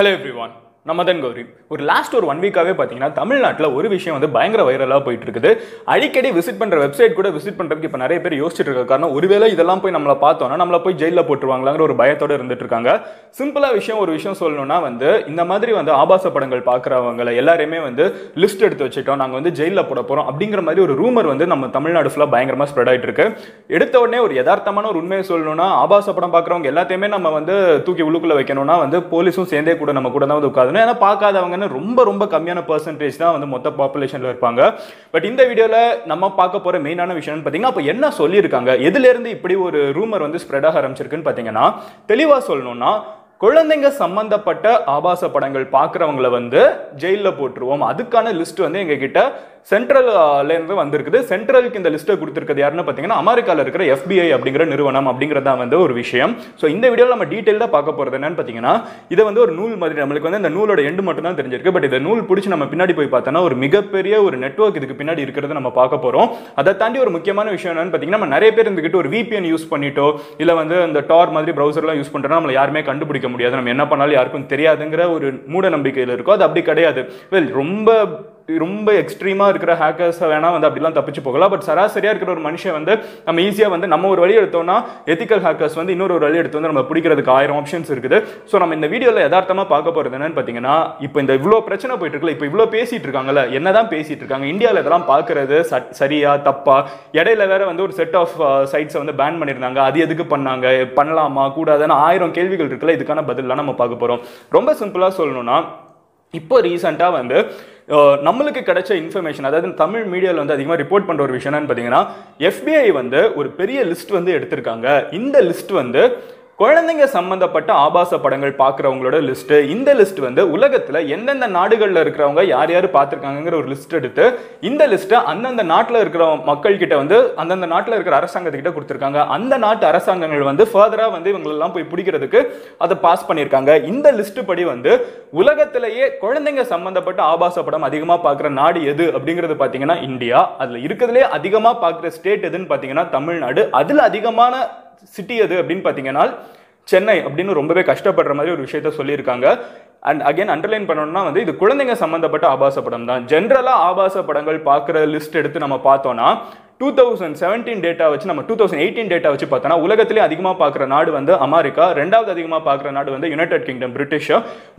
Hello everyone. நம்ம தான் கௌரி ஒரு லாஸ்ட் ஒரு ஒன் வீக்காகவே பார்த்தீங்கன்னா தமிழ்நாட்டில் ஒரு விஷயம் வந்து பயங்கர வைரலாக போயிட்டு இருக்குது அடிக்கடி விசிட் பண்ணுற வெப்சைட் கூட விசிட் பண்ணுறதுக்கு இப்போ நிறைய பேர் யோசிச்சுட்டு இருக்க காரணம் ஒருவேளை இதெல்லாம் போய் நம்மளை பார்த்தோம்னா நம்மளை போய் ஜெயிலில் போட்டுருவாங்களாங்கிற ஒரு பயத்தோடு இருந்துட்டு இருக்காங்க. சிம்பிளாக விஷயம் ஒரு விஷயம் சொல்லணும்னா வந்து இந்த மாதிரி வந்து ஆபாச படங்கள் பார்க்குறவங்களை எல்லாருமே வந்து லிஸ்ட் எடுத்து வச்சுட்டோம். நாங்கள் வந்து ஜெயிலில் போட போகிறோம் அப்படிங்கிற மாதிரி ஒரு ரூமர் வந்து நம்ம தமிழ்நாடு ஃபுல்லாக பயங்கரமாக ஸ்ப்ரெட் ஆகிட்டு இருக்கு எடுத்த உடனே ஒரு யதார்த்தமான ஒரு உண்மையை சொல்லணும்னா ஆபாச படம் பார்க்குறவங்க எல்லாத்தையுமே நம்ம வந்து தூக்கி உள்ளுக்குள்ளே வைக்கணும்னா வந்து போலீஸும் சேர்ந்தே கூட நம்ம கூட தான் வந்து உட்காந்து ஏன்னா பார்க்காதவங்கன்னு ரொம்ப ரொம்ப கம்மியான பர்சன்டேஜ் தான் வந்து மொத்த பாப்புலேஷனில் இருப்பாங்க. பட் இந்த வீடியோவில் நம்ம பார்க்க போகிற மெயினான விஷயம்னு பார்த்தீங்கன்னா அப்போ என்ன சொல்லியிருக்காங்க? எதுலேருந்து இப்படி ஒரு ரூமர் வந்து ஸ்ப்ரெட் ஆக ஆரம்பிச்சிருக்குன்னு பார்த்தீங்கன்னா தெளிவாக சொல்லணும்னா குழந்தைங்க சம்பந்தப்பட்ட ஆபாச படங்கள் பார்க்குறவங்கள வந்து ஜெயிலில் போட்டுருவோம். அதுக்கான லிஸ்ட் வந்து எங்ககிட்ட சென்ட்ரல்லேருந்து வந்திருக்குது. சென்ட்ரலுக்கு இந்த லிஸ்ட்டை கொடுத்துருக்கிறது யாருன்னு பார்த்தீங்கன்னா அமெரிக்காவில் இருக்கிற எஃபிஐ அப்படிங்கிற நிறுவனம் அப்படிங்கிறதா வந்து ஒரு விஷயம். ஸோ இந்த வீடியோவில் நம்ம டீட்டெயிலாக பார்க்க போகிறது என்னன்னு பார்த்தீங்கன்னா இதை வந்து ஒரு நூல் மாதிரி நம்மளுக்கு வந்து இந்த நூலோட எண்டு மட்டும் தான் தெரிஞ்சிருக்கு. பட் இந்த நூல் பிடிச்சி நம்ம பின்னாடி போய் பார்த்தோன்னா ஒரு மிகப்பெரிய ஒரு நெட்ஒர்க் இதுக்கு பின்னாடி இருக்கிறத நம்ம பார்க்க போகிறோம் அதை தாண்டி ஒரு முக்கியமான விஷயம் என்னன்னு பார்த்தீங்கன்னா நம்ம நிறைய பேர் இருந்துக்கிட்டு ஒரு விபிஎன் யூஸ் பண்ணிட்டோ இல்லை வந்து இந்த டார் மாதிரி ப்ரௌசர்லாம் யூஸ் பண்ணுறோம்னா நம்மளை யாருமே கண்டுபிடிக்க முடியாது. நம்ம என்ன பண்ணாலும் யாருக்கும் தெரியாதுங்கிற ஒரு மூட நம்பிக்கையில் இருக்கோ அது அப்படி கிடையாது. வெல் ரொம்ப ரொம்ப எக்ஸ்ட்ரீமாக இருக்கிற ஹேக்கர்ஸ் வேணால் வந்து அப்படிலாம் தப்பிச்சு போகலாம். பட் சராசரியாக இருக்கிற ஒரு மனுஷன் வந்து நம்ம ஈஸியாக வந்து நம்ம ஒரு வழி எடுத்தோம்னா எத்திக்கல் ஹேக்கர்ஸ் வந்து இன்னொரு ஒரு வழி எடுத்து வந்து நம்ம பிடிக்கிறதுக்கு ஆயிரம் ஆப்ஷன்ஸ் இருக்குது. ஸோ நம்ம இந்த வீடியோவில் யதார்த்தமாக பார்க்க போகிறது என்னன்னு பார்த்தீங்கன்னா இப்போ இந்த இவ்வளோ பிரச்சனை போயிட்டு இருக்குல்ல இப்போ இவ்வளோ பேசிட்டு இருக்காங்கல்ல என்னதான் பேசிட்டு இருக்காங்க இந்தியாவில் இதெல்லாம் பார்க்கறது ச- சரியா தப்பா? இடையில வேற வந்து ஒரு செட் ஆஃப் சைட்ஸை வந்து பேன் பண்ணியிருந்தாங்க அது எதுக்கு பண்ணாங்க பண்ணலாமா கூடாதுன்னு ஆயிரம் கேள்விகள் இருக்குல்ல இதுக்கான பதிலாம் நம்ம பார்க்க போகிறோம் ரொம்ப சிம்பிளாக சொல்லணும்னா இப்போ ரீசெண்டாக வந்து நம்மளுக்கு கிடைச்ச இன்ஃபர்மேஷன் அதாவது தமிழ் மீடியாவில் வந்து அதிகமாக ரிப்போர்ட் பண்ணுற ஒரு விஷயம் என்னன்னு பார்த்தீங்கன்னா எஃபிஐ வந்து ஒரு பெரிய லிஸ்ட் வந்து எடுத்திருக்காங்க. இந்த லிஸ்ட் வந்து குழந்தைங்க சம்பந்தப்பட்ட ஆபாச படங்கள் பார்க்குறவங்களோட லிஸ்ட்டு இந்த லிஸ்ட் வந்து உலகத்தில் எந்தெந்த நாடுகளில் இருக்கிறவங்க யார் யார் பார்த்துருக்காங்கிற ஒரு லிஸ்ட் எடுத்து இந்த லிஸ்ட்டை அந்தந்த நாட்டில் இருக்கிற மக்கள் கிட்ட வந்து அந்தந்த நாட்டில் இருக்கிற அரசாங்கத்துக்கிட்ட கொடுத்துருக்காங்க. அந்த நாட்டு அரசாங்கங்கள் வந்து ஃபர்தராக வந்து இவங்களெல்லாம் போய் பிடிக்கிறதுக்கு அதை பாஸ் பண்ணியிருக்காங்க. இந்த லிஸ்ட் படி வந்து உலகத்திலேயே குழந்தைங்க சம்பந்தப்பட்ட ஆபாச படம் அதிகமாக பார்க்குற நாடு எது அப்படிங்கிறது பார்த்தீங்கன்னா இந்தியா. அதில் இருக்கிறதுலே அதிகமாக பார்க்குற ஸ்டேட் எதுன்னு பார்த்தீங்கன்னா தமிழ்நாடு. அதில் அதிகமான சிட்டி எது அப்படின்னு பார்த்தீங்கன்னா சென்னை அப்படின்னு ரொம்பவே கஷ்டப்படுற மாதிரி ஒரு விஷயத்த சொல்லியிருக்காங்க. அண்ட் அகைன் அண்டர்லைன் பண்ணணும்னா வந்து இது குழந்தைங்க சம்மந்தப்பட்ட ஆபாச படம் தான் ஜென்ரலாக ஆபாச படங்கள் பார்க்குற லிஸ்ட் எடுத்து நம்ம பார்த்தோம்னா டூ தௌசண்ட் செவன்டீன் டேட்டா வச்சு நம்ம டூ தௌசண்ட் எயிட்டீன் டேட்டா வச்சு பார்த்தோம்னா உலகத்திலே அதிகமாக பார்க்குற நாடு வந்து அமெரிக்கா ரெண்டாவது அதிகமாக பார்க்குற நாடு வந்து யுனைடெட் கிங்டம் பிரிட்டிஷ்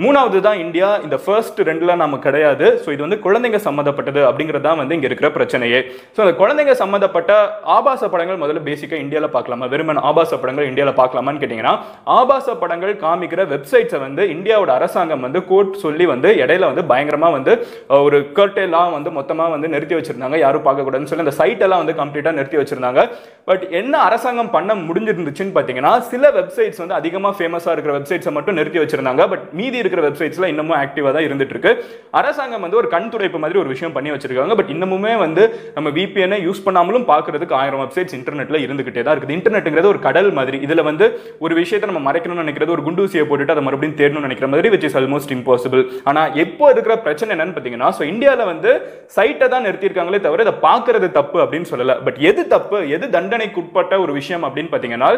மூணாவது தான் இந்தியா. இந்த ஃபர்ஸ்ட் ரெண்டுல நம்ம கிடையாது. ஸோ இது வந்து குழந்தைங்க சம்மந்தப்பட்டது அப்படிங்கிறது தான் வந்து இங்கே இருக்கிற பிரச்சனையே. ஸோ அந்த குழந்தைங்க சம்மந்தப்பட்ட ஆபாச படங்கள் முதல்ல பேசிக்காக இந்தியாவில் பார்க்கலாமா? வெறுமன் ஆபாச படங்கள் இந்தியாவில் பார்க்கலாமான்னு கேட்டிங்கன்னா ஆபாச படங்கள் காமிக்கிற வெப்சைட்ஸை வந்து இந்தியாவோட அரசாங்கம் வந்து கோர்ட் சொல்லி வந்து இடையில வந்து பயங்கரமாக வந்து ஒரு கர்டெல்லாம் வந்து மொத்தமாக வந்து நிறுத்தி வச்சிருந்தாங்க. யாரும் பார்க்கக்கூடாதுன்னு சொல்லி அந்த சைட்டெல்லாம் வந்து வந்து கம்ப்ளீட்டாக நிறுத்தி வச்சுருந்தாங்க. பட் என்ன அரசாங்கம் பண்ண முடிஞ்சிருந்துச்சுன்னு பார்த்தீங்கன்னா சில வெப்சைட்ஸ் வந்து அதிகமாக ஃபேமஸாக இருக்கிற வெப்சைட்ஸை மட்டும் நிறுத்தி வச்சிருந்தாங்க. பட் மீதி இருக்கிற வெப்சைட்ஸில் இன்னமும் ஆக்டிவாக தான் இருந்துட்டு இருக்கு. அரசாங்கம் வந்து ஒரு கண் துடைப்பு மாதிரி ஒரு விஷயம் பண்ணி வச்சிருக்காங்க. பட் இன்னமுமே வந்து நம்ம விபிஎனை யூஸ் பண்ணாமலும் பார்க்கறதுக்கு ஆயிரம் வெப்சைட்ஸ் இன்டர்நெட்டில் இருந்துகிட்டே தான் இருக்குது. இன்டர்நெட்டுங்கிறது ஒரு கடல் மாதிரி. இதில் வந்து ஒரு விஷயத்தை நம்ம மறைக்கணும்னு நினைக்கிறது ஒரு குண்டூசியை போட்டுட்டு அதை மறுபடியும் தேடணும்னு நினைக்கிற மாதிரி விச் இஸ் ஆல்மோஸ்ட் இம்பாசிபிள் ஆனால் எப்போ இருக்கிற பிரச்சனை என்னன்னு பார்த்தீங்கன்னா ஸோ இந்தியாவில் வந்து சைட்டை தான் நிறுத்தியிருக்காங்களே தவிர இதை பார்க்கறது தப்பு அப்படின்னு சொல்ல சொல்லலை. பட் எது தப்பு எது தண்டனைக்குட்பட்ட ஒரு விஷயம் அப்படின்னு பார்த்தீங்கன்னா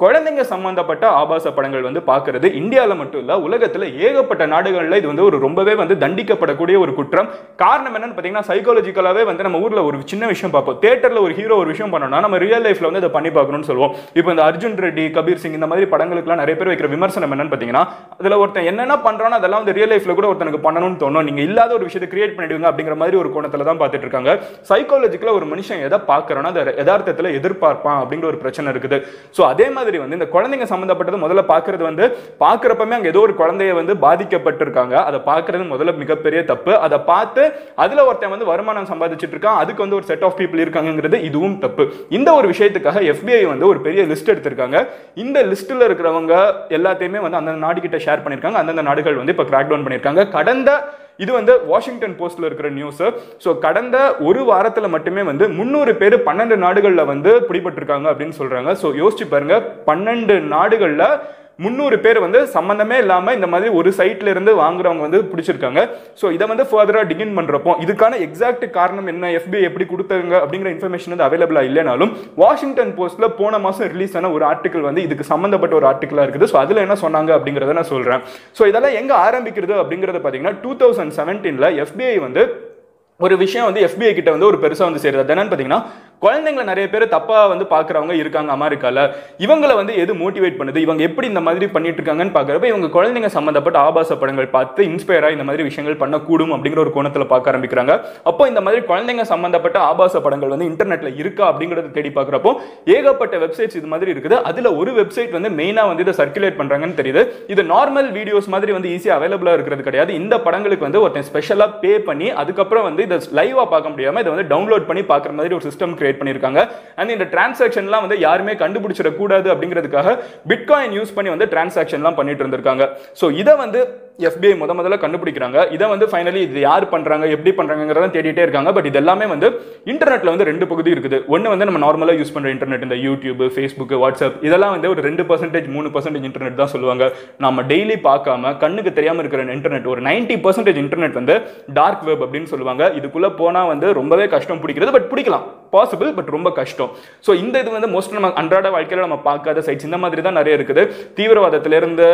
குழந்தைங்க சம்பந்தப்பட்ட ஆபாச படங்கள் வந்து பார்க்கறது இந்தியாவில் மட்டும் இல்லை உலகத்தில் ஏகப்பட்ட நாடுகளில் இது வந்து ஒரு ரொம்பவே வந்து தண்டிக்கப்படக்கூடிய ஒரு குற்றம். காரணம் என்னன்னு பார்த்தீங்கன்னா சைக்காலஜிக்கலாகவே வந்து நம்ம ஊரில் ஒரு சின்ன விஷயம் பார்ப்போம். தேட்டரில் ஒரு ஹீரோ ஒரு விஷயம் பண்ணோம்னா நம்ம ரியல் லைஃப்ல வந்து அதை பண்ணி பார்க்கணும்னு சொல்லுவோம். இப்போ இந்த அர்ஜுன் ரெட்டி கபீர் சிங் இந்த மாதிரி படங்களுக்குலாம் நிறைய பேர் வைக்கிற விமர்சனம் என்னன்னு பார்த்தீங்கன்னா அதில் ஒருத்தன் என்னென்ன பண்றானோ அதெல்லாம் வந்து ரியல் லைஃப்பில் கூட ஒருத்தனுக்கு பண்ணணும்னு தோணும். நீங்கள் இல்லாத ஒரு விஷயத்தை கிரியேட் பண்ணிடுங்க அப்படிங்கிற மாதிரி ஒரு கோணத்தில் தான் பார்த்துட்டு இருக்காங்க. சைக்காலஜிக்கலாக ஒரு மனுஷன் எதை பார்க்குறோன்னா அதை யதார்த்தத்தில் எதிர்பார்ப்பான் அப்படிங்கிற ஒரு பிரச்சனை இருக்குது. ஸோ அதே மாதிரி வந்து இந்த குழந்தைங்க சம்மந்தப்பட்டது முதல்ல பார்க்கறது வந்து பார்க்குறப்பமே அங்கே ஏதோ ஒரு குழந்தைய வந்து பாதிக்கப்பட்டிருக்காங்க. அதை பார்க்கறது முதல்ல மிகப்பெரிய தப்பு. அதை பார்த்து அதில் ஒருத்தன் வந்து வருமானம் சம்பாதிச்சிட்டு இருக்கான். அதுக்கு வந்து ஒரு செட் ஆஃப் பீப்புள் இருக்காங்கிறது இதுவும் தப்பு. இந்த ஒரு விஷயத்துக்காக எஃபிஐ வந்து ஒரு பெரிய லிஸ்ட் எடுத்திருக்காங்க. இந்த லிஸ்ட்டில் இருக்கிறவங்க எல்லாத்தையுமே வந்து அந்தந்த நாடுகிட்ட ஷேர் பண்ணியிருக்காங்க அந்தந்த நாடுகள் வந்து இப்போ கிராக் டவுன் பண்ணியிருக்காங்க கடந்த இது வந்து வாஷிங்டன் போஸ்ட்ல இருக்கிற நியூஸ் ஸோ கடந்த ஒரு வாரத்தில் மட்டுமே வந்து முந்நூறு பேர் பன்னெண்டு நாடுகளில் வந்து பிடிபட்டிருக்காங்க அப்படின்னு சொல்றாங்க. ஸோ யோசிச்சு பாருங்க பன்னெண்டு நாடுகளில் முந்நூறு பேர் வந்து சம்மந்தமே இல்லாமல் இந்த மாதிரி ஒரு சைட்ல இருந்து வாங்குறவங்க வந்து பிடிச்சிருக்காங்க. ஸோ இதை வந்து ஃபர்தராக டிகின் பண்ணுறப்போ இதுக்கான எக்ஸாக்ட் காரணம் என்ன? எஃபிஐ எப்படி கொடுத்தாங்க? அப்படிங்கிற இன்ஃபர்மேஷன் வந்து அவைலபிளாக இல்லைனாலும் வாஷிங்டன் போஸ்ட்ல போன மாதம் ரிலீஸ் ஆன ஒரு ஆர்டிக்கல் வந்து இதுக்கு சம்மந்தப்பட்ட ஒரு ஆர்டிக்கலாக இருக்குது. ஸோ அதில் என்ன சொன்னாங்க அப்படிங்கிறத நான் சொல்கிறேன் ஸோ இதெல்லாம் எங்கே ஆரம்பிக்கிறது அப்படிங்கறத பார்த்தீங்கன்னா டூ தௌசண்ட் செவன்டீனில் எஃபிஐ வந்து ஒரு விஷயம் வந்து எஃபிஐ கிட்ட வந்து ஒரு பெருசாக வந்து சேருது. அது என்னன்னு பார்த்தீங்கன்னா குழந்தைங்களை நிறைய பேர் தப்பா வந்து பாக்குறவங்க இருக்காங்க அமெரிக்கால. இவங்களை வந்து எது மோட்டிவேட் பண்ணுது? இவங்க எப்படி இந்த மாதிரி பண்ணிட்டு இருக்காங்கன்னு பாக்குறப்ப இவங்க குழந்தைங்க சம்பந்தப்பட்ட ஆபாச படங்கள் பார்த்து இன்ஸ்பயரா இந்த மாதிரி விஷயங்கள் பண்ணக்கூடும் அப்படிங்கிற ஒரு கோணத்துல பார்க்க ஆரம்பிக்கிறாங்க. அப்போ இந்த மாதிரி குழந்தைங்க சம்பந்தப்பட்ட ஆபாச படங்கள் வந்து இன்டர்நெட்ல இருக்கா அப்படிங்கறத தேடி பார்க்குறப்போ ஏகப்பட்ட வெப்சைட்ஸ் இது மாதிரி இருக்குது. அதுல ஒரு வெப்சைட் வந்து மெயினா வந்து இதை சர்க்குலேட் பண்றாங்கன்னு தெரியுது. இது நார்மல் வீடியோஸ் மாதிரி வந்து ஈஸியா அவைலபிளா இருக்கிறது கிடையாது. இந்த படங்களுக்கு வந்து ஒருத்தன் ஸ்பெஷலா பே பண்ணி அதுக்கப்புறம் வந்து இதை லைவா பார்க்க முடியாம இதை வந்து டவுன்லோட் பண்ணி பார்க்குற மாதிரி ஒரு சிஸ்டம் கிரியேட் பண்ணியிருக்காங்க அண்ட் இந்த டிரான்சாக்ஷன்லாம் வந்து யாருமே கண்டுபிடிச்சிடக்கூடாது அப்படிங்கிறதுக்காக பிட்காயின் யூஸ் பண்ணி வந்து டிரான்சாக்ஷன்லாம் பண்ணிட்டு இருந்திருக்காங்க. ஸோ இதை வந்து எஃபிஐ முத முதல்ல கண்டுபிடிக்கிறாங்க. இதை வந்து ஃபைனலி இது யார் பண்றாங்க எப்படி பண்ணுறாங்கிறத தேடிட்டே இருக்காங்க. பட் இது எல்லாமே வந்து இன்டர்நெட்டில் வந்து ரெண்டு பகுதி இருக்குது. ஒன்று வந்து நம்ம நார்மலாக யூஸ் பண்ணுற இன்டர்நெட் இந்த யூடியூப் ஃபேஸ்புக் வாட்ஸ்அப் இதெல்லாம் வந்து ஒரு ரெண்டு பர்சன்டேஜ் மூணு பர்சன்டேஜ் இன்டர்நெட் தான் சொல்லுவாங்க. நம்ம டெய்லி பார்க்காம கண்ணுக்கு தெரியாமல் இருக்கிற இன்டர்நெட் ஒரு நைன்டி பர்சன்டேஜ் இன்டர்நெட் வந்து டார்க் வெப் அப்படின்னு சொல்லுவாங்க. இதுக்குள்ளே போனால் வந்து ரொம்பவே கஷ்டம் பிடிக்கிறது பட் பிடிக்கலாம். பாசிபிள் பட் ரொம்ப கஷ்டம். ஸோ இந்த இது வந்து மோஸ்ட் நம்ம அன்றாட வாழ்க்கையில் நம்ம பார்க்காத சைட்ஸ் இந்த மாதிரி தான் நிறைய இருக்குது. தீவிரவாதத்திலிருந்து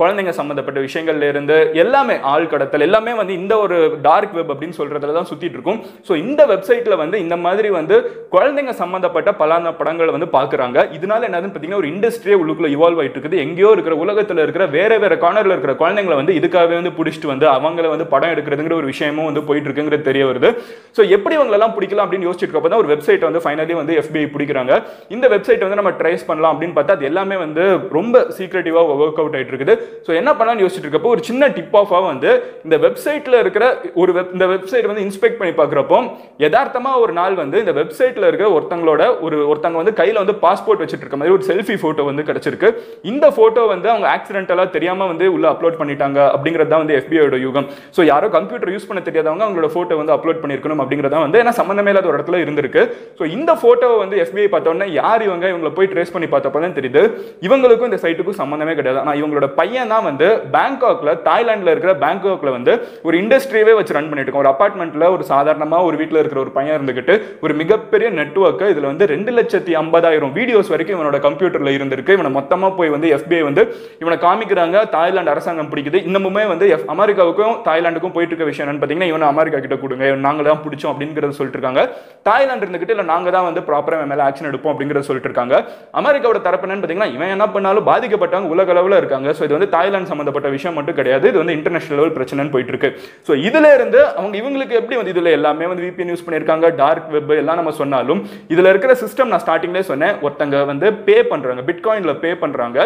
குழந்தைங்க சம்மந்தப்பட்ட விஷயங்கள்லேருந்து எல்லாமே ஆள் கடத்தல் எல்லாமே வந்து இந்த ஒரு டார்க் வெப் அப்படின்னு சொல்றதுல தான் சுத்திட்டு இருக்கும். ஸோ இந்த வெப்சைட்ல வந்து இந்த மாதிரி வந்து குழந்தைங்க சம்மந்தப்பட்ட பல படங்களை வந்து பார்க்குறாங்க. இதனால என்னதுன்னு பார்த்தீங்கன்னா ஒரு இண்டஸ்ட்ரியே உள்ளுக்குள்ள இவால்வ் ஆயிட்டு இருக்குது. எங்கேயோ இருக்கிற உலகத்தில் இருக்கிற வேற வேற கார்னர்ல இருக்கிற குழந்தைங்களை வந்து இதுக்காகவே வந்து பிடிச்சிட்டு வந்து அவங்கள வந்து படம் எடுக்கிறதுங்கிற ஒரு விஷயமும் வந்து போயிட்டு இருக்குங்கிறது தெரிய வருது. ஸோ எப்படி இவங்களெல்லாம் பிடிக்கலாம் அப்படின்னு யோசிச்சுட்டு இருக்கப்போ தான் ஒரு வெப்சைட் வந்து ஃபைனலி வந்து எஃபிஐ பிடிக்கிறாங்க. இந்த வெப்சைட் வந்து நம்ம ட்ரேஸ் பண்ணலாம் அப்படின்னு பார்த்தா அது எல்லாமே வந்து ரொம்ப சீக்ரெட்டிவாக ஒர்க் அவுட் ஆகிட்டு இருக்குது. ஸோ என்ன பண்ணலாம்னு யோசிச்சுட்டு இருக்கப்போ ஒரு சின்ன டிப் ஆஃபாக வந்து இந்த வெப்சைட்டில் இருக்கிற ஒரு வெப் இந்த வெப்சைட் வந்து இன்ஸ்பெக்ட் பண்ணி பார்க்குறப்போ யதார்த்தமாக ஒரு நாள் வந்து இந்த வெப்சைட்டில் இருக்கிற ஒருத்தங்களோட ஒரு ஒருத்தங்க வந்து கையில் வந்து பாஸ்போர்ட் வச்சுட்டு இருக்க மாதிரி ஒரு செல்ஃபி ஃபோட்டோ வந்து கிடைச்சிருக்கு. இந்த ஃபோட்டோ வந்து அவங்க ஆக்சிடென்டலாக தெரியாமல் வந்து உள்ள அப்லோட் பண்ணிட்டாங்க அப்படிங்கிறது தான் வந்து எஃபிஐயோட யுகம். ஸோ யாரோ கம்ப்யூட்டர் யூஸ் பண்ண தெரியாதவங்க அவங்களோட ஃபோட்டோ வந்து அப்லோட் பண்ணிருக்கணும் அப்படிங்கிறதா வந்து ஏன்னா சம்மந்தமே இல்லாத ஒரு இடத்துல இருந்திருக்கு. இருக்கு. ஸோ இந்த போட்டோவை வந்து எஃபிஐ பார்த்தோன்னா யார் இவங்க? இவங்களை போய் ட்ரேஸ் பண்ணி பார்த்தப்ப தான் தெரியுது. இவங்களுக்கும் இந்த சைட்டுக்கும் சம்மந்தமே கிடையாது. ஆனால் இவங்களோட பையன் தான் வந்து பேங்காக்ல தாய்லாண்டில் இருக்கிற பேங்காக்ல வந்து ஒரு இண்டஸ்ட்ரியவே வச்சு ரன் பண்ணிட்டு இருக்கோம் ஒரு அபார்ட்மெண்ட்ல ஒரு சாதாரணமாக ஒரு வீட்டில் இருக்கிற ஒரு பையன் இருந்துகிட்டு ஒரு மிகப்பெரிய நெட்ஒர்க்கை இதில் வந்து ரெண்டு லட்சத்தி ஐம்பதாயிரம் வீடியோஸ் வரைக்கும் இவனோட கம்ப்யூட்டரில் இருந்திருக்கு. இவனை மொத்தமாக போய் வந்து எஃபிஐ வந்து இவனை காமிக்கிறாங்க. தாய்லாந்து அரசாங்கம் பிடிக்குது. இன்னமுமே வந்து F- அமெரிக்காவுக்கும் தாய்லாண்டுக்கும் போயிட்டு இருக்க விஷயம் என்னன்னு பார்த்தீங்கன்னா இவனை அமெரிக்கா கிட்ட கொடுங்க. நாங்கள் தான் பிடிச்சோம் அப்படிங்கிறத சொல்லிட்டு இருக்காங்க. தாய்லாந்து இருந்துகிட்டு இல்லை நாங்க தான் வந்து ப்ராப்பரா மேலே ஆக்ஷன் எடுப்போம் அப்படிங்கறத சொல்லிட்டு இருக்காங்க. அமெரிக்காவோட தரப்புனு பார்த்தீங்கன்னா இவன் என்ன பண்ணாலும் பாதிக்கப்பட்டவங்க உலக அளவில் இருக்காங்க. ஸோ இது வந்து தாய்லாந்து சம்பந்தப்பட்ட விஷயம் மட்டும் கிடையாது. இது வந்து இன்டர்நேஷனல் லெவல் பிரச்சனைன்னு போயிட்டு இருக்கு ஸோ இதுல இருந்து அவங்க இவங்களுக்கு எப்படி வந்து இதுல எல்லாமே வந்து விபிஎன் யூஸ் பண்ணியிருக்காங்க டார்க் வெப் எல்லாம் நம்ம சொன்னாலும் இதுல இருக்கிற சிஸ்டம் நான் ஸ்டார்டிங்லேயே சொன்னேன். ஒருத்தங்க வந்து பே பண்றாங்க பிட்காயினில் பே பண்றாங்க.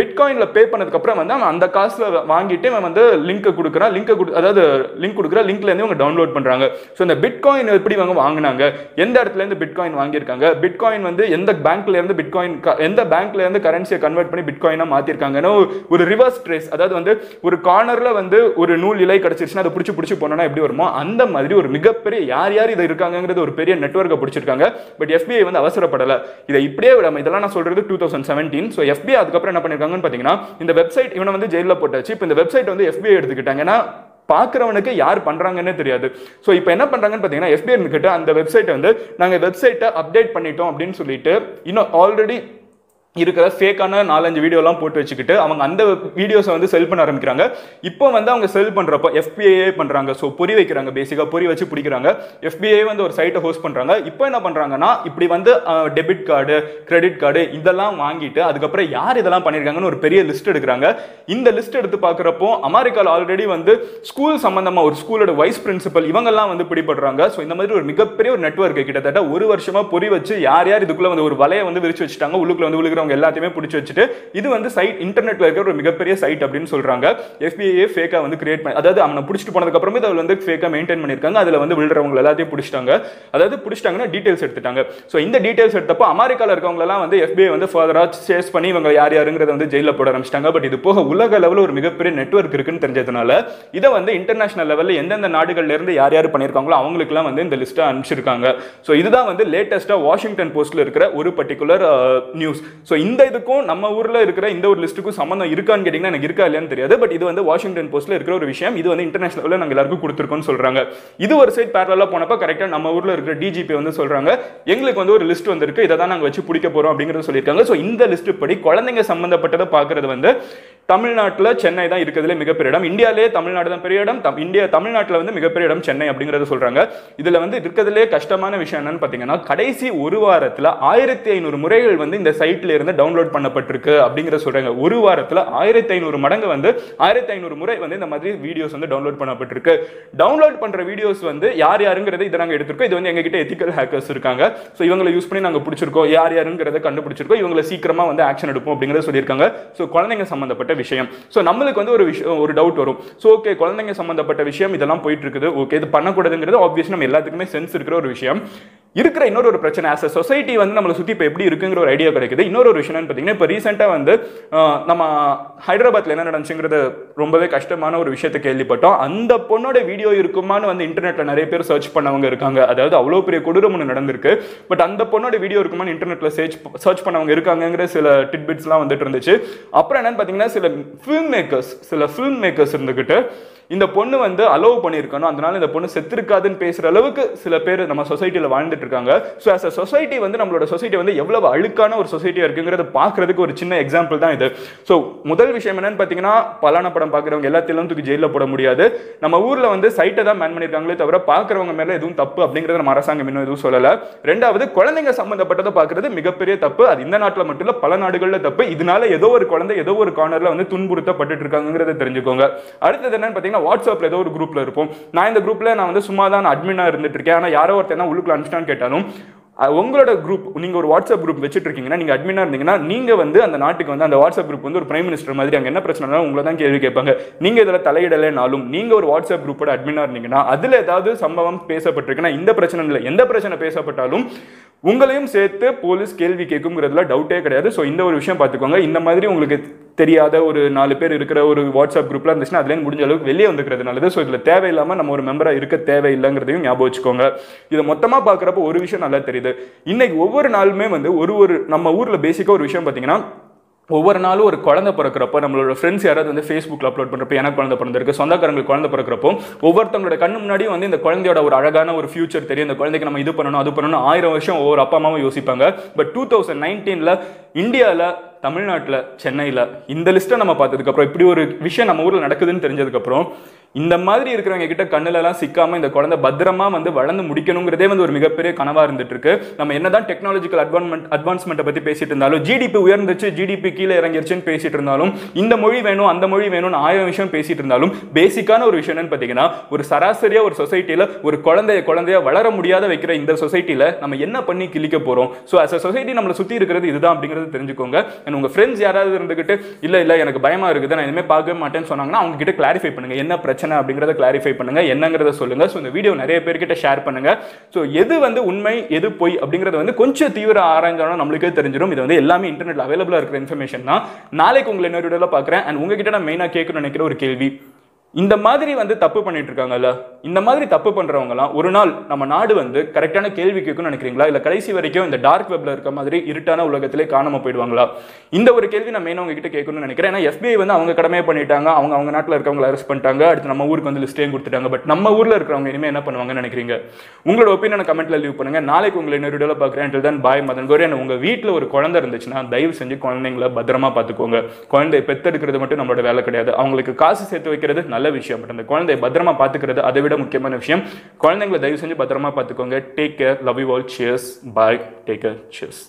பிட்காயினில் பே பண்ணதுக்கு அப்புறம் வந்து அவன் அந்த காசில் வாங்கிட்டு அவன் வந்து லிங்க் கொடுக்குறான். லிங்க் அதாவது லிங்க் கொடுக்குற லிங்க்ல இருந்து இவங்க டவுன்லோட் பண்றாங்க. ஸோ இந்த பிட்காயின் எப்படி இவங்க வாங்கினாங்க எந்த எந்த இடத்துல இருந்து பிட்காயின் வாங்கியிருக்காங்க. பிட்காயின் வந்து எந்த பேங்க்ல இருந்து பிட்காயின் எந்த பேங்க்ல இருந்து கரன்சியை கன்வெர்ட் பண்ணி பிட்காயினா மாத்திருக்காங்கன்னு ஒரு ரிவர்ஸ் ட்ரேஸ் அதாவது வந்து ஒரு கார்னர்ல வந்து ஒரு நூல் இலை கிடைச்சிருச்சுன்னா அதை பிடிச்சி பிடிச்சி போனோம்னா எப்படி வருமோ அந்த மாதிரி ஒரு மிகப்பெரிய யார் யார் இது இருக்காங்கிறது ஒரு பெரிய நெட்ஒர்க்கை பிடிச்சிருக்காங்க. பட் எஃபிஐ வந்து அவசரப்படலை. இதை இப்படியே விடாம இதெல்லாம் நான் சொல்றது two thousand seventeen so FBI அதுக்கப்புறம் என்ன பண்ணிருக்காங்கன்னு பார்த்தீங்கன்னா இந்த வெப்சைட் இவனை வந்து ஜெயிலில் போட்டாச்சு. இப்போ இந்த வெப்சைட் வந்து எஃபிஐ எடுத்துக்கிட்டாங்கன்னா பார்க்குறவனுக்கு யார் பண்ணுறாங்கன்னே தெரியாது. ஸோ இப்போ என்ன பண்ணுறாங்கன்னு பார்த்தீங்கன்னா எஸ்பிஐ கிட்ட அந்த வெப்சைட்டை வந்து நாங்கள் வெப்சைட்டை அப்டேட் பண்ணிட்டோம் அப்படின்னு சொல்லிட்டு இன்னும் ஆல்ரெடி இருக்கிற ஃபேக்கான நாலஞ்சு வீடியோலாம் போட்டு வச்சுக்கிட்டு அவங்க அந்த வீடியோஸை வந்து செல் பண்ண ஆரம்பிக்கிறாங்க. இப்போ வந்து அவங்க செல் பண்ணுறப்போ எஃபிஐஏ பண்ணுறாங்க ஸோ பொறி வைக்கிறாங்க. பேசிக்காக பொறி வச்சு பிடிக்கிறாங்க. எஃபிஐ வந்து ஒரு சைட்டை ஹோஸ்ட் பண்ணுறாங்க இப்போ என்ன பண்ணுறாங்கன்னா இப்படி வந்து டெபிட் கார்டு கிரெடிட் கார்டு இதெல்லாம் வாங்கிட்டு அதுக்கப்புறம் யார் இதெல்லாம் பண்ணியிருக்காங்கன்னு ஒரு பெரிய லிஸ்ட் எடுக்கிறாங்க. இந்த லிஸ்ட் எடுத்து பார்க்குறப்போ அமெரிக்காவில் ஆல்ரெடி வந்து ஸ்கூல் சம்மந்தமாக ஒரு ஸ்கூலோட வைஸ் பிரின்சிபல் இவங்கெல்லாம் வந்து பிடிபடுறாங்க. ஸோ இந்த மாதிரி ஒரு மிகப்பெரிய ஒரு நெட்வொர்க் கிட்டத்தட்ட ஒரு வருஷமாக பொறி வச்சு யார் யார் இதுக்குள்ள வந்து ஒரு வலையை வந்து விரிச்சு வச்சுட்டாங்க. உள்ளுக்குள்ள வந்து விழுகிறவங்க எல்லாத்தையுமே பிடிச்சி வச்சுட்டு இது வந்து சைட் இன்டர்நெட்ல இருக்கிற ஒரு மிகப்பெரிய சைட் அப்படின்னு சொல்றாங்க. எஃபிஐஏ ஃபேக்கா வந்து கிரியேட் பண்ணி அதாவது அவனை பிடிச்சிட்டு போனதுக்கு அப்புறமே வந்து ஃபேக்கா மெயின்டைன் பண்ணிருக்காங்க அதுல வந்து விழுறவங்க எல்லாத்தையும் பிடிச்சிட்டாங்க. அதாவது பிடிச்சிட்டாங்கன்னா டீடைல்ஸ் எடுத்துட்டாங்க. ஸோ இந்த டீடைல்ஸ் எடுத்தப்போ அமெரிக்கால இருக்கவங்க எல்லாம் வந்து எஃபிஐ வந்து ஃபர்தரா சேஸ் பண்ணி இவங்க யார் யாருங்கிறத வந்து ஜெயில போட ஆரம்பிச்சிட்டாங்க. பட் இது போக உலக லெவலில் ஒரு மிகப்பெரிய நெட்வொர்க் இருக்குன்னு தெரிஞ்சதுனால இதை வந்து இன்டர்நேஷனல் லெவலில் எந்தெந்த நாடுகள்ல இருந்து யார் யார் பண்ணியிருக்காங்களோ அவங்களுக்குலாம் வந்து இந்த லிஸ்ட்டை அனுப்பிச்சிருக்காங்க. ஸோ இதுதான் வந்து லேட்டஸ்ட்டாக வாஷிங்டன் போஸ்ட்ல இருக்கிற ஒரு பர்டிகுலர் நியூஸ் ஸோ இந்த இதுக்கும் நம்ம ஊரில் இருக்கிற இந்த ஒரு லிஸ்ட்டுக்கும் சம்மந்தம் இருக்கான்னு கேட்டிங்கன்னா எனக்கு இருக்கா இல்லையான்னு தெரியாது. பட் இது வந்து வாஷிங்டன் போஸ்ட்ல இருக்கிற ஒரு விஷயம். இது வந்து இன்டர்நேஷனல் லெவலில் நாங்கள் எல்லாருக்கும் கொடுத்துருக்கோம்னு சொல்கிறாங்க இது ஒரு சைட் பேரலாக போனப்போ கரெக்டாக நம்ம ஊரில் இருக்கிற டிஜிபி வந்து சொல்றாங்க. எங்களுக்கு வந்து ஒரு லிஸ்ட் வந்திருக்கு. இதை தான் நாங்கள் வச்சு பிடிக்க போறோம் அப்படிங்கறத சொல்லியிருக்காங்க. ஸோ இந்த லிஸ்ட் படி குழந்தைங்க சம்மந்தப்பட்டதை பார்க்கறது வந்து தமிழ்நாட்டில் சென்னை தான் இருக்கிறதுல மிகப்பெரிய இடம். இந்தியாவிலே தமிழ்நாடு தான் பெரிய இடம். தம்- இந்தியா தமிழ்நாட்டில் வந்து மிகப்பெரிய இடம் சென்னை அப்படிங்கிறத சொல்றாங்க. இதில் வந்து இருக்கிறதுலே கஷ்டமான விஷயம் என்னன்னு பார்த்தீங்கன்னா கடைசி ஒரு வாரத்தில் ஆயிரத்தி ஐநூறு முறைகள் வந்து இந்த சைட்ல இருந்து டவுன்லோட் பண்ணப்பட்டிருக்கு அப்படிங்கிற சொல்றாங்க. ஒரு வாரத்தில் ஆயிரத்தி ஐநூறு மடங்கு வந்து ஆயிரத்தி ஐநூறு முறை வந்து இந்த மாதிரி வீடியோஸ் வந்து டவுன்லோட் பண்ணப்பட்டிருக்கு. டவுன்லோட் பண்ற வீடியோஸ் வந்து யார் யாருங்கிறது இதை நாங்கள் எடுத்திருக்கோம். இது வந்து எங்ககிட்ட எத்திக்கல் ஹேக்கர்ஸ் இருக்காங்க. ஸோ இவங்களை யூஸ் பண்ணி நாங்கள் பிடிச்சிருக்கோம். யார் யாருங்கிறத கண்டுபிடிச்சிருக்கோம். இவங்களை சீக்கிரமாக வந்து ஆக்ஷன் எடுப்போம் அப்படிங்கிறத சொல்லியிருக்காங்க. ஸோ குழந்தைங்க சம்மந்தப்பட்ட விஷயம். ஸோ நம்மளுக்கு வந்து ஒரு விஷயம் ஒரு டவுட் வரும். ஸோ ஓகே குழந்தைங்க சம்மந்தப்பட்ட விஷயம் இதெல்லாம் போயிட்டு இருக்குது. ஓகே இது பண்ணக்கூடாதுங்கிறது ஆப்வியஸ் நம்ம எல்லாத்துக்குமே சென்ஸ் இருக்கிற ஒரு விஷயம். இருக்கிற இன்னொரு ஒரு பிரச்சனை ஆஸ் அ சொசைட்டி வந்து நம்மளை சுற்றி இப்போ எப்படி இருக்குங்கிற ஒரு ஐடியா கிடைக்குது. இன்னொரு ஒரு விஷயம்னு பார்த்தீங்கன்னா இப்போ ரீசெண்டாக வந்து நம்ம ஹைதராபாத்தில் என்ன நடந்துச்சுங்கிறது ரொம்பவே கஷ்டமான ஒரு விஷயத்தை கேள்விப்பட்டோம். அந்த பொண்ணோட வீடியோ இருக்குமான்னு வந்து இன்டர்நெட்டில் நிறைய பேர் சர்ச் பண்ணவங்க இருக்காங்க. அதாவது அவ்வளோ பெரிய கொடூரம் ஒன்று நடந்திருக்கு. பட் அந்த பொண்ணோட வீடியோ இருக்குமான்னு இன்டர்நெட்டில் சர்ச் சர்ச் பண்ணவங்க இருக்காங்கங்கிற சில டிட்பிட்ஸ்லாம் வந்துட்டு இருந்துச்சு. அப்புறம் என்னன்னு பார்த்தீங்கன்னா சில ஃபில்ம் மேக்கர்ஸ் சில ஃபில்ம் மேக்கர்ஸ் இருந்துக்கிட்டு இந்த பொண்ணு வந்து அலோவ் பண்ணியிருக்கணும். அதனால இந்த பொண்ணு செத்துருக்காதுன்னு பேசுற அளவுக்கு சில பேர் நம்ம சொசைட்டியில் வாழ்ந்துட்டு இருக்காங்க. ஸோ அஸ் அ சொசைட்டி வந்து நம்மளோட சொசைட்டி வந்து எவ்வளவு அழுக்கான ஒரு சொசைட்டியாக இருக்குங்கிறத பார்க்கறதுக்கு ஒரு சின்ன எக்ஸாம்பிள் தான் இது. ஸோ முதல் விஷயம் என்னன்னு பார்த்தீங்கன்னா பலான படம் பார்க்குறவங்க எல்லாத்தையும் தூக்கி ஜெயிலில் போட முடியாது. நம்ம ஊரில் வந்து சைட்டை தான் மேன் பண்ணியிருக்காங்களே தவிர பார்க்குறவங்க மேலே எதுவும் தப்பு அப்படிங்கிறத நம்ம அரசாங்கம் இன்னும் எதுவும் சொல்லலை. ரெண்டாவது குழந்தைங்க சம்மந்தப்பட்டதை பார்க்குறது மிகப்பெரிய தப்பு. அது இந்த நாட்டில் மட்டும் இல்லை பல நாடுகளில் தப்பு. இதனால ஏதோ ஒரு குழந்தை ஏதோ ஒரு கார்னரில் வந்து துன்புறுத்தப்பட்டு இருக்காங்கிறத தெரிஞ்சுக்கோங்க. அடுத்தது என்னன்னு பார்த்தீங்கன்னா வாட்ஸ்அப்ல ஏதோ ஒரு குரூப்பில் இருப்போம். நான் இந்த குரூப்பில் நான் வந்து சும்மா தான் அட்மினாக இருந்துட்டு இருக்கேன். ஆனால் யாரோ ஒருத்தர் என்ன உள்ளுக்குள்ள அனுப்பிச்சிட்டான்னு கேட்டாலும் உங்களோட குரூப் நீங்கள் ஒரு வாட்ஸ்அப் குரூப் வச்சுட்டு இருக்கீங்கன்னா நீங்கள் அட்மினாக இருந்தீங்கன்னா நீங்கள் வந்து அந்த நாட்டுக்கு வந்து அந்த வாட்ஸ்அப் குரூப் வந்து ஒரு பிரைம் மினிஸ்டர் மாதிரி அங்கே என்ன பிரச்சனை உங்களை தான் கேள்வி கேட்பாங்க. நீங்கள் இதில் தலையிடலைனாலும் நீங்கள் ஒரு வாட்ஸ்அப் குரூப்போட அட்மினாக இருந்தீங்கன்னா அதில் ஏதாவது சம்பவம் பேசப்பட்டிருக்குன்னா இந்த பிரச்சனை இல்லை. எந்த பிரச்சனை பேசப்பட்டாலும் உங்களையும் சேர்த்து போலீஸ் கேள்வி கேட்குங்கிறதுல டவுட்டே கிடையாது. ஸோ இந்த ஒரு விஷயம் பார்த்துக்கோங்க. இந்த மாதிரி உங்களுக்கு தெரியாத ஒரு நாலு பேர் இருக்கிற ஒரு வாட்ஸ்அப் குரூப்ல இருந்துச்சுன்னா அதுலேருந்து முடிஞ்ச அளவுக்கு வெளியே வந்துக்கிறது நல்லது ஸோ இதில் தேவையில்லாமல் நம்ம ஒரு மெம்பராக இருக்க தேவையில்லைங்கிறதையும் ஞாபகம் வச்சுக்கோங்க. இதை மொத்தமாக பார்க்குறப்போ ஒரு விஷயம் நல்லா தெரியுது. இன்னைக்கு ஒவ்வொரு நாளுமே வந்து ஒரு ஒரு நம்ம ஊரில் பேசிக்காக ஒரு விஷயம் பார்த்தீங்கன்னா ஒவ்வொரு நாளும் ஒரு குழந்தை பிறக்கிறப்போ நம்மளோட ஃப்ரெண்ட்ஸ் யாராவது வந்து ஃபேஸ்புக்கில் அப்லோட் பண்ணுறப்போ எனக்கு குழந்தை பிறந்திருக்கு சொந்தக்காரங்களுக்கு குழந்தை பிறக்கிறப்போ ஒவ்வொருத்தவங்களோட கண்ணு முன்னாடியும் வந்து இந்த குழந்தையோட ஒரு அழகான ஒரு ஃபியூச்சர் தெரியும். இந்த குழந்தைக்கு நம்ம இது பண்ணணும் அது பண்ணணும் ஆயிரம் வருஷம் ஒவ்வொரு அப்பா அம்மாவும் யோசிப்பாங்க. பட் டூ தௌசண்ட் நைன்டீனில் இந்தியாவில் தமிழ்நாட்டில் சென்னையில் இந்த லிஸ்ட்டை நம்ம பார்த்ததுக்கப்புறம் இப்படி ஒரு விஷயம் நம்ம ஊரில் நடக்குதுன்னு தெரிஞ்சதுக்கப்புறம் இந்த மாதிரி இருக்கிறவங்க கிட்ட கண்ணுல எல்லாம் சிக்காம இந்த குழந்தை பத்திரமா வந்து வளர்ந்து முடிக்கணுங்கிறதே வந்து ஒரு மிகப்பெரிய கனவா இருந்துட்டு இருக்கு நம்ம என்னதான் டெக்னாலஜிக்கல் அட்வான்மெண்ட் அட்வான்ஸ்மெண்ட்டை பத்தி பேசிட்டு இருந்தாலும் ஜிடிபி உயர்ந்துச்சு ஜிடிபி கீழே இறங்கிருச்சுன்னு பேசிட்டு இருந்தாலும் இந்த மொழி வேணும் அந்த மொழி வேணும்னு ஆயிரம் விஷயம் பேசிட்டு இருந்தாலும் பேசிக்கான ஒரு விஷயம் என்னன்னு பார்த்தீங்கன்னா ஒரு சராசரியா ஒரு சொசைட்டியில ஒரு குழந்தைய குழந்தைய வளர முடியாத வைக்கிற இந்த சொசைட்டில நம்ம என்ன பண்ணி கிழிக்க போறோம்? ஸோ அஸ் அ சொசைட்டி நம்மளை சுத்தி இருக்கிறது இதுதான் அப்படிங்கிறது தெரிஞ்சுக்கோங்க. அண்ட் உங்க ஃப்ரெண்ட்ஸ் யாராவது இருந்துகிட்டு இல்ல இல்ல எனக்கு பயமா இருக்குது நான் இனிமே பார்க்கவே மாட்டேன்னு சொன்னாங்கன்னா அவங்க கிட்ட கிளாரிஃபை பண்ணுங்க என்ன பிரச்சனை? அப்படிங்கறத கிளாரிஃபை பண்ணுங்க. என்னங்கிறத சொல்லுங்க. ஸோ இந்த வீடியோ நிறைய பேர்கிட்ட ஷேர் பண்ணுங்க. ஸோ எது வந்து உண்மை எது பொய் அப்படிங்கிறத வந்து கொஞ்சம் தீவிர ஆராய்ஞ்சாலும் நம்மளுக்கே தெரிஞ்சிடும். இது வந்து எல்லாமே இன்டர்நெட்ல அவைலபிளா இருக்கிற இன்ஃபர்மேஷன் தான். நாளைக்கு உங்களை இன்னொரு வீடியோல பார்க்குறேன் அண்ட் உங்ககிட்ட நான் மெயினாக கேட்கணும்னு நினைக்கிற ஒரு கேள்வி. இந்த மாதிரி வந்து தப்பு பண்ணிட்டு இருக்காங்கல்ல? இந்த மாதிரி தப்பு பண்றவங்கலாம் ஒரு நாள் நம்ம நாடு வந்து கரெக்டான கேள்வி கேட்கும்னு நினைக்கிறீங்களா? இல்ல கடைசி வரைக்கும் இந்த டார்க் வெப்ல இருக்க மாதிரி இருட்டான உலகத்திலே காணாம போயிடுவாங்களா? இந்த ஒரு கேள்வி நான் மெயினாக உங்ககிட்ட கேட்கணும்னு நினைக்கிறேன். ஏன்னா எஸ்பிஐ வந்து அவங்க கடமையை பண்ணிட்டாங்க. அவங்க அவங்க நாட்டில் இருக்கவங்களை அரெஸ்ட் பண்ணிட்டாங்க. அடுத்து நம்ம ஊருக்கு வந்து லிஸ்டையும் கொடுத்துட்டாங்க. பட் நம்ம ஊர்ல இருக்கிறவங்க இனிமே என்ன பண்ணுவாங்கன்னு நினைக்கிறீங்க? உங்களோட ஒப்பீனியன் கமெண்ட்ல லீவ் பண்ணுங்க. நாளைக்கு உங்களை இன்னொரு வீடியோல பார்க்குறேன். Until பாய் மதன் கோரி உங்கள் உங்க வீட்டில் ஒரு குழந்தை இருந்துச்சுன்னா தயவு செஞ்சு குழந்தைங்களை பத்திரமா பார்த்துக்கோங்க. குழந்தையை பெத்தெடுக்கிறது மட்டும் நம்மளோட வேலை கிடையாது. அவங்களுக்கு காசு சேர்த்து வைக்கிறது நல்ல விஷயம். பட் அந்த குழந்தைய பத்திரமா பார்த்துக்கிறது அதை விட விட முக்கியமான விஷயம். குழந்தைங்களை தயவு செஞ்சு பத்திரமா பார்த்துக்கோங்க. Take care love you all cheers bye take care cheers